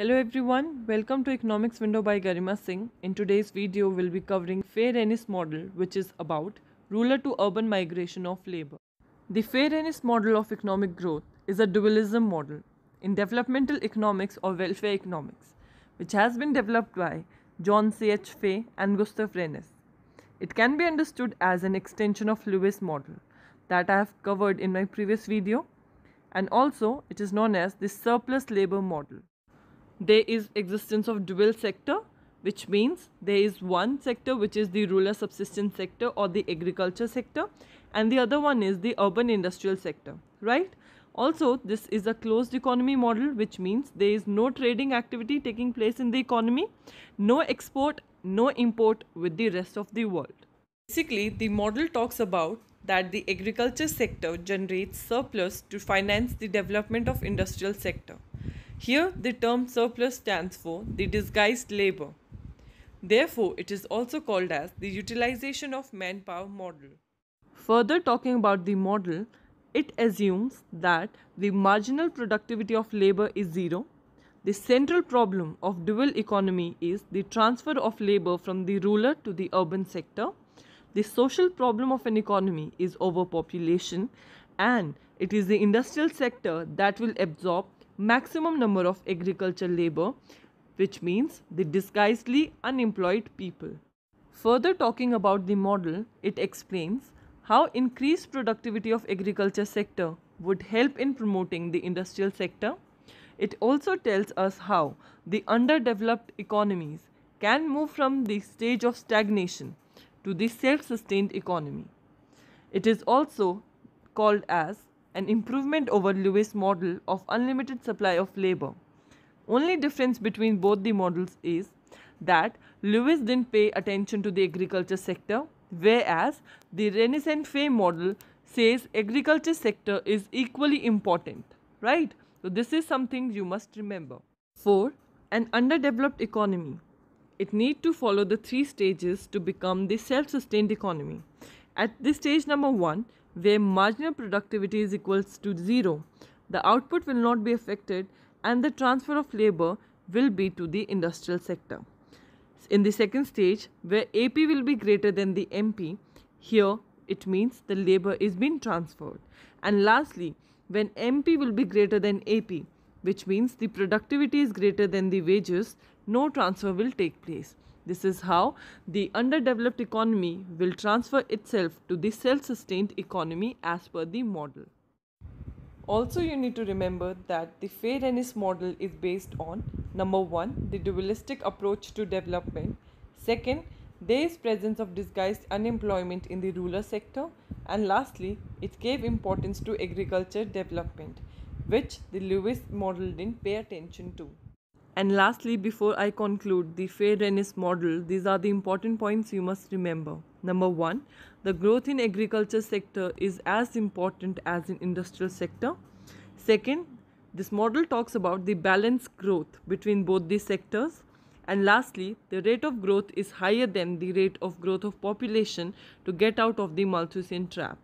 Hello everyone, welcome to Economics Window by Garima Singh. In today's video, we'll be covering Fei-Ranis model which is about rural to urban migration of labor. The Fei-Ranis model of economic growth is a dualism model in developmental economics or welfare economics which has been developed by John C. H. Fei and Gustav Ranis. It can be understood as an extension of Lewis model that I have covered in my previous video and also it is known as the surplus labor model there is existence of dual sector which means there is one sector which is the rural subsistence sector or the agriculture sector and the other one is the urban industrial sector right? Also this is a closed economy model which means there is no trading activity taking place in the economy no export no import with the rest of the world. Basically the model talks about that the agriculture sector generates surplus to finance the development of industrial sector here, the term surplus stands for the disguised labor. Therefore, it is also called as the utilization of manpower model. Further talking about the model, it assumes that the marginal productivity of labor is zero. The central problem of dual economy is the transfer of labor from the rural to the urban sector. The social problem of an economy is overpopulation and it is the industrial sector that will absorb maximum number of agriculture labor which means the disguisedly unemployed people. Further talking about the model, it explains how increased productivity of agriculture sector would help in promoting the industrial sector. It also tells us how the underdeveloped economies can move from the stage of stagnation to the self-sustained economy. It is also called as an improvement over Lewis model of unlimited supply of labor. Only difference between both the models is that Lewis didn't pay attention to the agriculture sector whereas the Ranis Fei model says agriculture sector is equally important, right? So this is something you must remember. 4. An underdeveloped economy. It need to follow the three stages to become the self-sustained economy. At this stage number 1, where marginal productivity is equals to 0, the output will not be affected and the transfer of labor will be to the industrial sector. In the second stage, where AP will be greater than the MP, here it means the labor is being transferred. And lastly, when MP will be greater than AP, which means the productivity is greater than the wages, no transfer will take place. This is how the underdeveloped economy will transfer itself to the self-sustained economy as per the model. Also, you need to remember that the Fei-Ranis model is based on number 1 the dualistic approach to development second there is presence of disguised unemployment in the rural sector and lastly it gave importance to agriculture development which the Lewis model didn't pay attention to. And lastly, before I conclude the Fei-Ranis model, these are the important points you must remember. Number one, the growth in agriculture sector is as important as in industrial sector. Second, this model talks about the balanced growth between both these sectors. And lastly, the rate of growth is higher than the rate of growth of population to get out of the Malthusian trap.